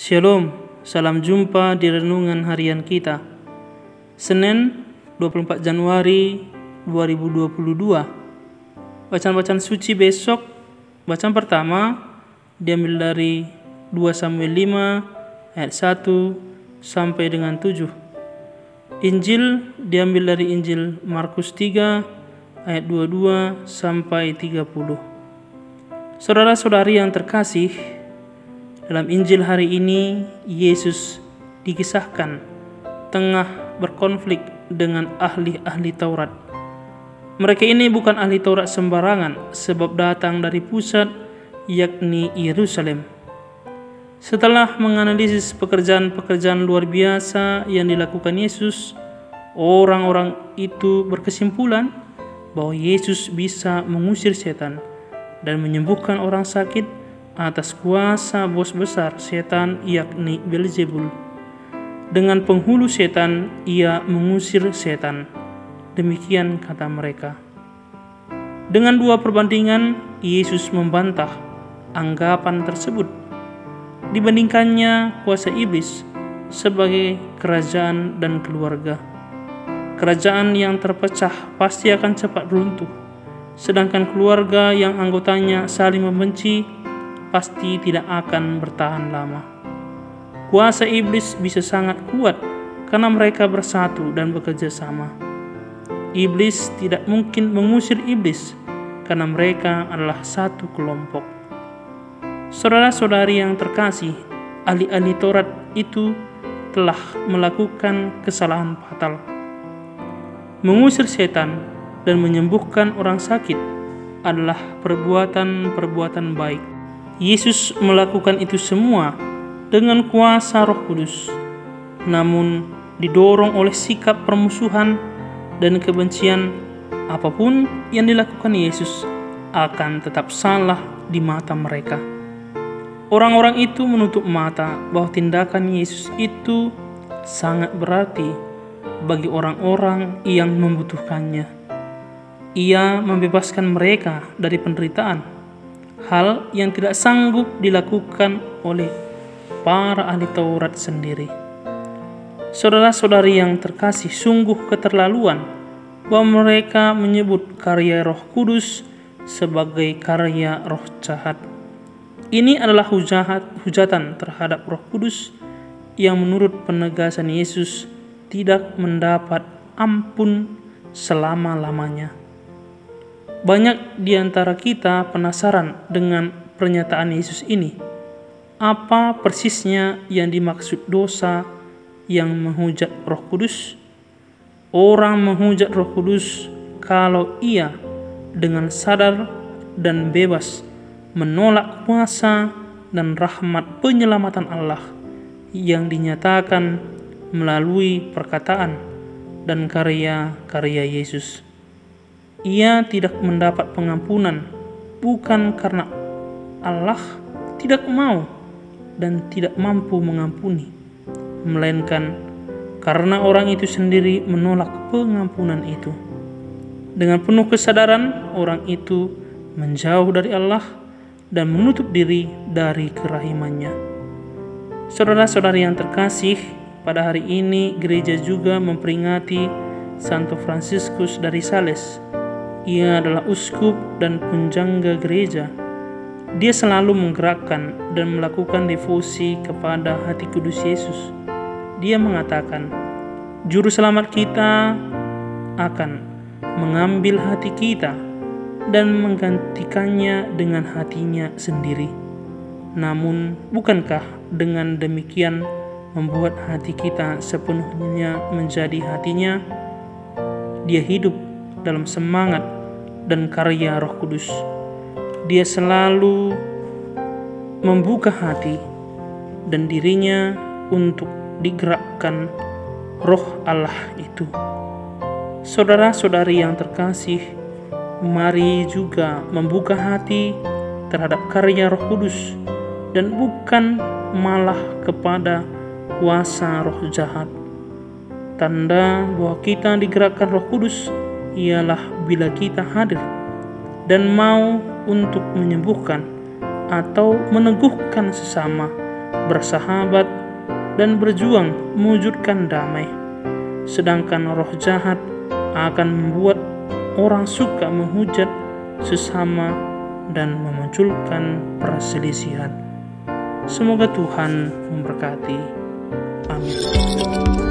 Shalom, salam jumpa di renungan harian kita. Senin 24 Januari 2022. Bacaan-bacaan suci besok, bacaan pertama diambil dari 2 Samuel 5 ayat 1 sampai dengan 7. Injil diambil dari Injil Markus 3 ayat 22 sampai 30. Saudara-saudari yang terkasih, dalam Injil hari ini, Yesus dikisahkan tengah berkonflik dengan ahli-ahli Taurat. Mereka ini bukan ahli Taurat sembarangan, sebab datang dari pusat, yakni Yerusalem. Setelah menganalisis pekerjaan-pekerjaan luar biasa yang dilakukan Yesus, orang-orang itu berkesimpulan bahwa Yesus bisa mengusir setan dan menyembuhkan orang sakit atas kuasa bos besar setan yakni Beelzebul. Dengan penghulu setan ia mengusir setan. Demikian kata mereka. Dengan dua perbandingan, Yesus membantah anggapan tersebut. Dibandingkannya kuasa iblis sebagai kerajaan dan keluarga. Kerajaan yang terpecah pasti akan cepat runtuh sedangkan keluarga yang anggotanya saling membenci pasti tidak akan bertahan lama. Kuasa iblis bisa sangat kuat karena mereka bersatu dan bekerja sama. Iblis tidak mungkin mengusir iblis karena mereka adalah satu kelompok. Saudara-saudari yang terkasih, ahli-ahli Taurat itu telah melakukan kesalahan fatal. Mengusir setan dan menyembuhkan orang sakit adalah perbuatan-perbuatan baik. Yesus melakukan itu semua dengan kuasa Roh Kudus, namun didorong oleh sikap permusuhan dan kebencian. Apa pun yang dilakukan Yesus akan tetap salah di mata mereka. Orang-orang itu menutup mata bahwa tindakan Yesus itu sangat berarti bagi orang-orang yang membutuhkannya. Ia membebaskan mereka dari penderitaan, hal yang tidak sanggup dilakukan oleh para ahli Taurat sendiri. Saudara-saudari yang terkasih, sungguh keterlaluan bahwa mereka menyebut karya Roh Kudus sebagai karya roh jahat. Ini adalah hujahat, hujatan terhadap Roh Kudus yang menurut penegasan Yesus tidak mendapat ampun selama-lamanya. Banyak di antara kita penasaran dengan pernyataan Yesus ini. Apa persisnya yang dimaksud dosa yang menghujat Roh Kudus? Orang menghujat Roh Kudus kalau ia dengan sadar dan bebas menolak kuasa dan rahmat penyelamatan Allah yang dinyatakan melalui perkataan dan karya-karya Yesus ia tidak mendapat pengampunan bukan karena Allah tidak mau dan tidak mampu mengampuni, melainkan karena orang itu sendiri menolak pengampunan itu. Dengan penuh kesadaran, orang itu menjauh dari Allah dan menutup diri dari kerahimannya. Saudara-saudari yang terkasih, pada hari ini gereja juga memperingati Santo Fransiskus dari Sales ia adalah uskup dan penjaga gereja. Dia selalu menggerakkan dan melakukan devosi kepada hati kudus Yesus. Dia mengatakan, "Juru selamat kita akan mengambil hati kita dan menggantikannya dengan hatinya sendiri." Namun, bukankah dengan demikian membuat hati kita sepenuhnya menjadi hatinya? Dia hidup dalam semangat dan karya Roh Kudus. Dia selalu membuka hati dan dirinya untuk digerakkan Roh Allah itu. Saudara-saudari yang terkasih, mari juga membuka hati terhadap karya Roh Kudus dan bukan malah kepada kuasa roh jahat. Tanda bahwa kita digerakkan Roh Kudus ialah bila kita hadir dan mau untuk menyembuhkan atau meneguhkan sesama bersahabat, dan berjuang mewujudkan damai. Sedangkan roh jahat akan membuat orang suka menghujat sesama dan memunculkan perselisihan. Semoga Tuhan memberkati. Amin.